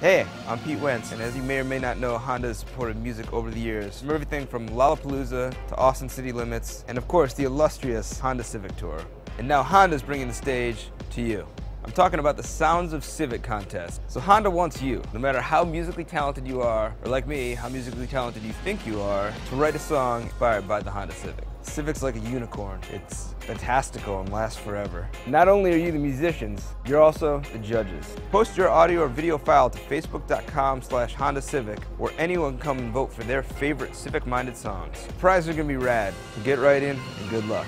Hey, I'm Pete Wentz, and as you may or may not know, Honda has supported music over the years, from everything from Lollapalooza to Austin City Limits, and of course the illustrious Honda Civic Tour. And now Honda's bringing the stage to you. I'm talking about the Sounds of Civic contest. So Honda wants you, no matter how musically talented you are, or like me, how musically talented you think you are, to write a song inspired by the Honda Civic. Civic's like a unicorn. It's fantastical and lasts forever. Not only are you the musicians, you're also the judges. Post your audio or video file to facebook.com slash Honda Civic, where anyone can come and vote for their favorite Civic-minded songs. The prizes are gonna be rad, so get right in and good luck.